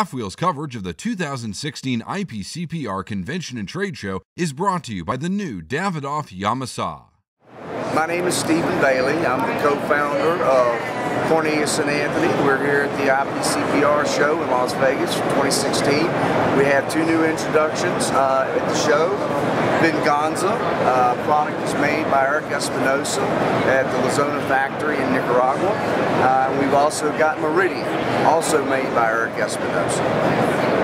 halfwheel's coverage of the 2016 IPCPR Convention and Trade Show is brought to you by the new Davidoff Yamasa. My name is Stephen Bailey. I'm the co-founder of Cornelius and Anthony. We're here at the IPCPR show in Las Vegas for 2016. We have two new introductions uh, at the show. Venganza, uh, product is made by Erik Espinosa at the La Zona factory in Nicaragua. Also got Meridian, also made by Erik Espinosa.